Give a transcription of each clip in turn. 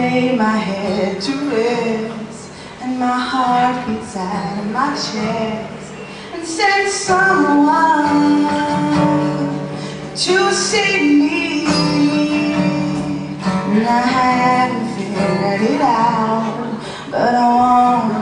head to rest And my heart beats out of my chest And send someone to save me. And I haven't figured it out But I wanna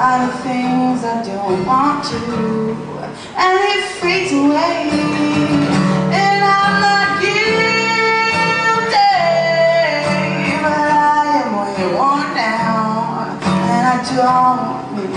you out of things I don't want to, and it fades away. And I'm not guilty, but I am way worn down, and I don't want.